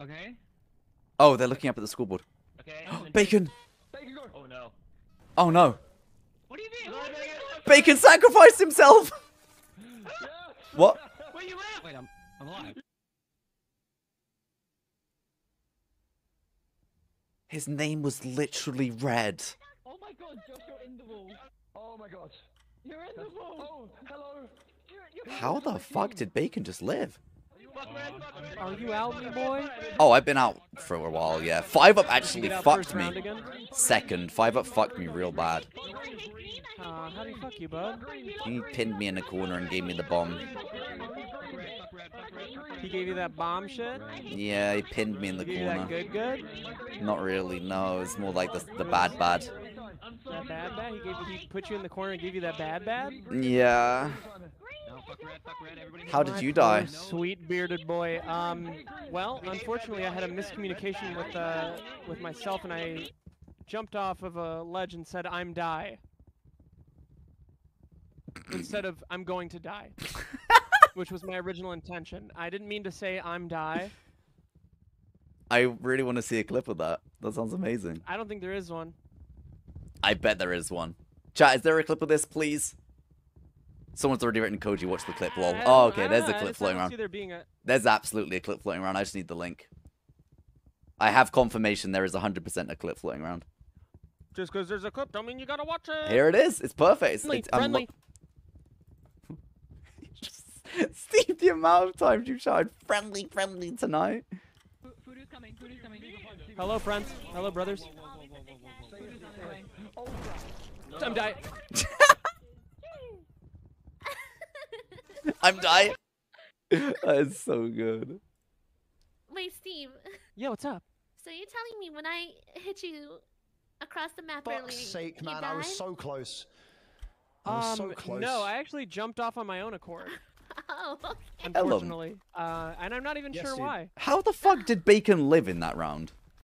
Okay. Oh, they're looking up at the scoreboard. Okay. Baycon! Baycon. Oh no. Oh no. What do you mean? Baycon sacrificed himself! what? Where you at? Wait, I'm I'm alive. His name was literally red. Oh my god, Josh, you're in the wall. Oh my god. You're in the wall. Oh, hello. You're, you're How the fuck did Baycon just live? Are you out, me boy? Oh, I've been out for a while, yeah. Five up actually fucked me. Second. Five up fucked me real bad. Uh, how do you fuck you, bud? He pinned me in a corner and gave me the bomb. He gave you that bomb shit? Yeah, he pinned me in the He gave that corner. good good? Not really, no. It's more like the, the bad bad. That bad bad? He gave he put you in the corner and gave you that bad bad? Yeah. How did you die? Sweet bearded boy. Um, well, unfortunately, I had a miscommunication with uh, with myself, and I jumped off of a ledge and said, "I'm die," instead of "I'm going to die," which was my original intention. I didn't mean to say "I'm die." I really want to see a clip of that. That sounds amazing. I don't think there is one. I bet there is one. Chat, is there a clip of this, please? Someone's already written Koji, watch the clip, lol. Oh, okay, there's don't a clip just- floating around. there being a. There's absolutely a clip floating around. I just need the link. I have confirmation there is 100% a clip floating around. Just because there's a clip, don't mean you gotta watch it. Here it is. It's perfect. It's, Friendly, it's, I'm lo- friendly. Steve, the amount of times you shouted friendly, friendly tonight. Food is coming, food is coming. Hello, friends. Hello, brothers. I'm dying. I'm dying. that is so good. Wait, Steve. Yeah, what's up? So you're telling me when I hit you across the map earlier, Fuck's sake, you man. died? I was so close. I was so Um, close. no, I actually jumped off on my own accord. Oh, okay. Unfortunately, uh, and I'm not even Yes, sure dude. why. How the fuck did Baycon live in that round?